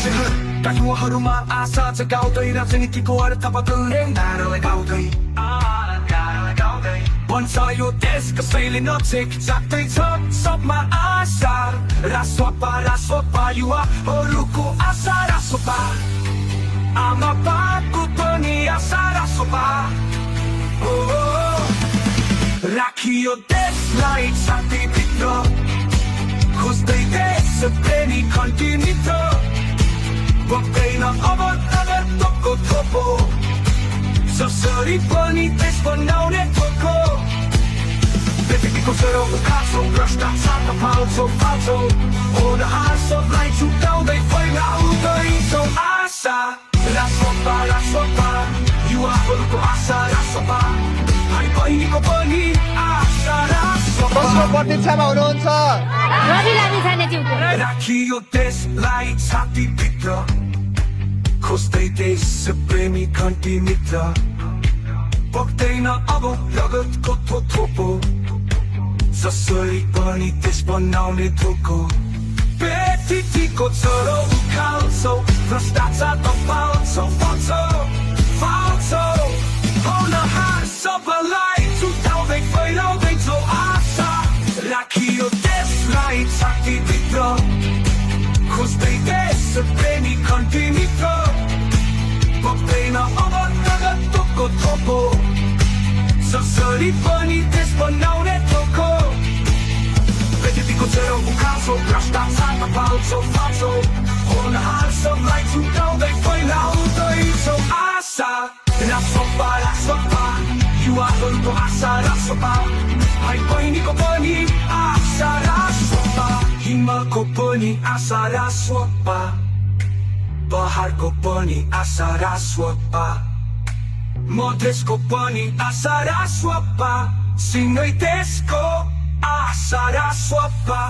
काठुवाहरूमा आशा जगाउँदै राजनीतिको अर्थ बदल्ने भन्छ यो देश कसैले सबमा आशा रासोपा रासोपा युवाहरूको आशा रासोपा आमा आशा रासोपा राखियो देशलाई छातीभित्र खोज्दै देश थोपो जसरी पनि देश बनाउने थोको व्यक्तिको सरो उकाछौ भ्रष्टाचार फाल्छौ फाल्छौ होनहार सबलाई छुट्याउँदै फैलाउँदैछौ आशा रासोपा रासोपा युवाहरूको आशा रासोपा भाइ बहिनीको पनि आशा रासोपा प्रतीक्षामा हुनुहुन्छ राखियो देशलाई छातीभित्र खोज्दै देश प्रेमी घन्टी मित्र पक्दैन अब रगतको थोथोपो जसरी पनि देश बनाउने धोको व्यक्तिको छोरो उखाल्छौ भ्रष्टाचार kosteidesse preeni kandinika. ma teina avan väga toko toko. sa sõri panitest ma naune toko. Vedeti ko zero bukaso, prasta saata palso fatso. Hon harso, laitsu taube, foina auto iso asa. Rasopa, rasopa, juahon ko asa rasopa. Ai painiko pani, asa rasopa. हिमालको पनि आशा रासोपा पहाडको पनि आशा रासोपा मधेसको पनि आशा रासोपा सिँगै देशको आशा रासोपा